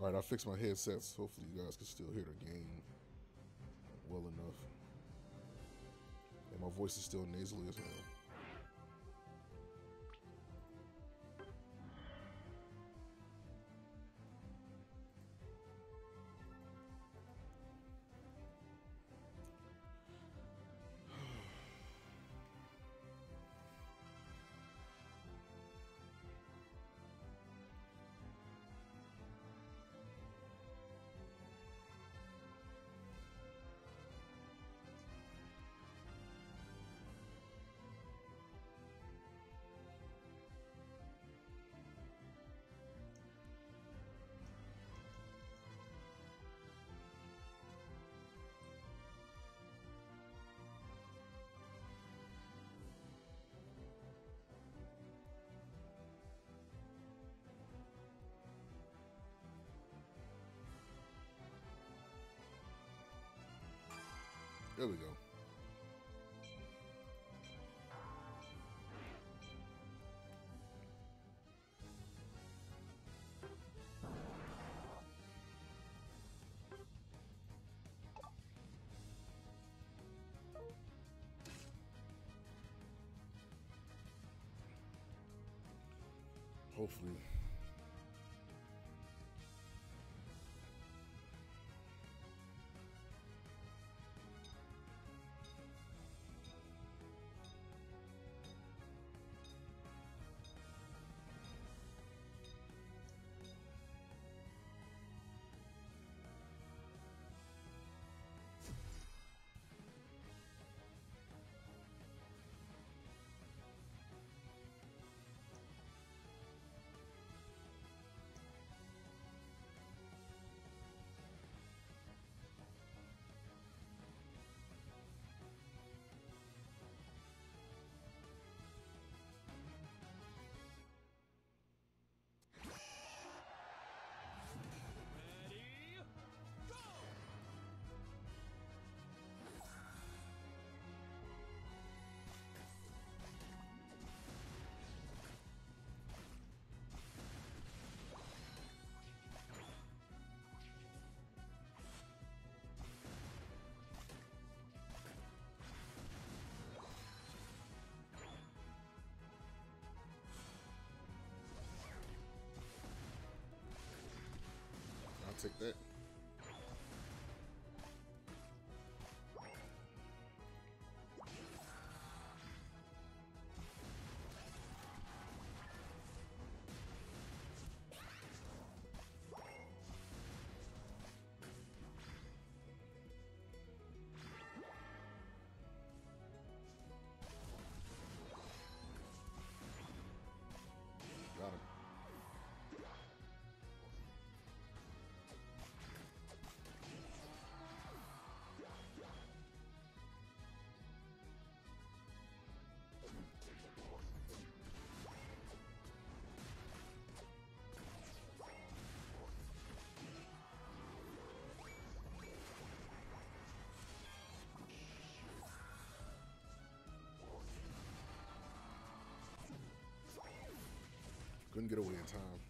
All right, I fixed my headsets. Hopefully, you guys can still hear the game well enough. And my voice is still nasally as hell. There we go. Hopefully take that. Couldn't get away in time.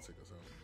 to take us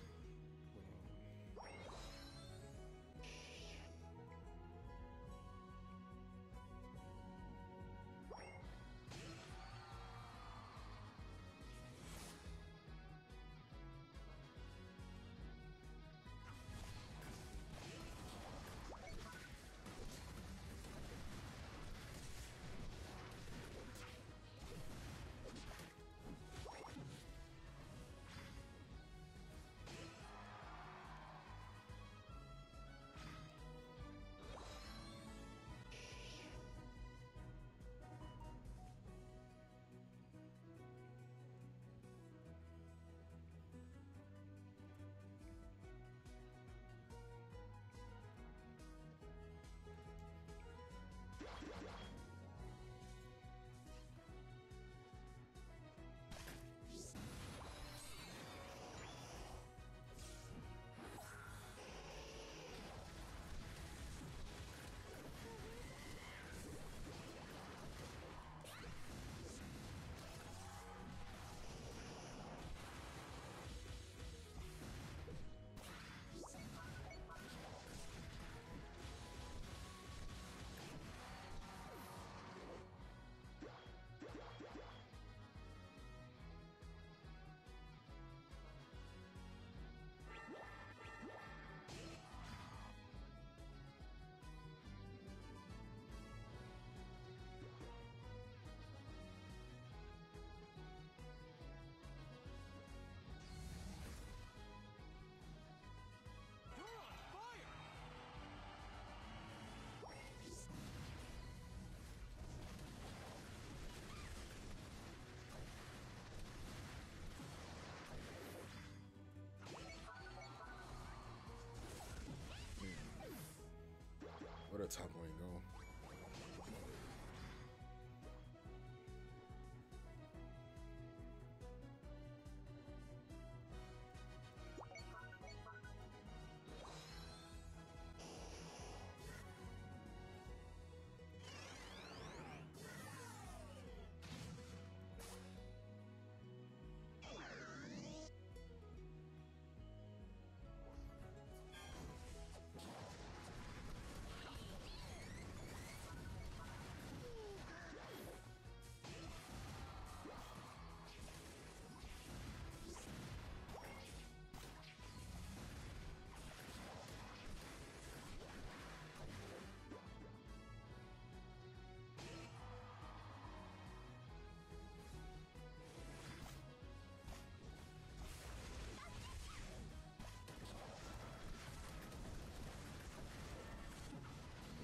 Where that top lane go?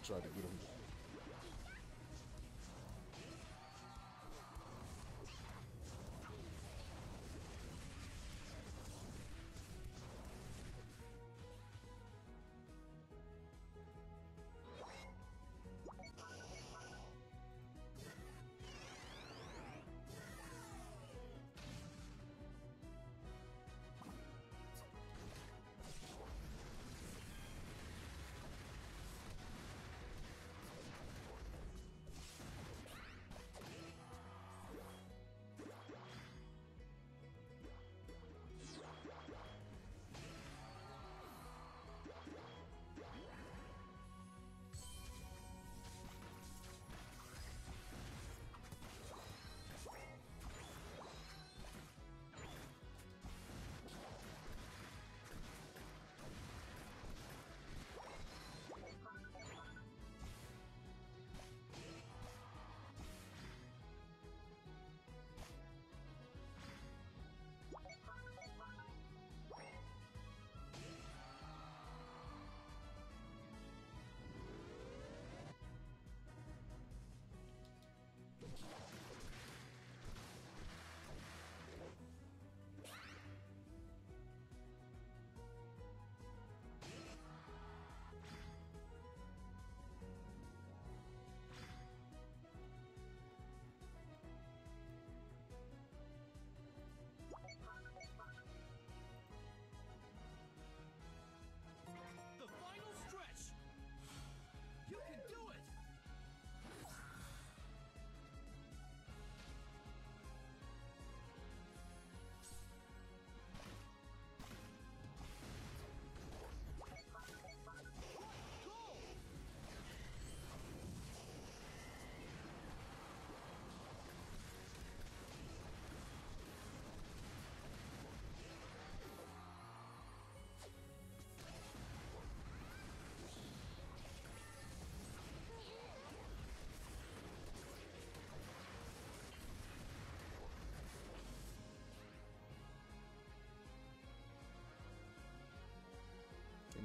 Tried to get him.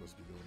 supposed to be doing.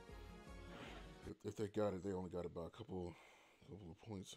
If, they got it, they only got by a couple, couple of points.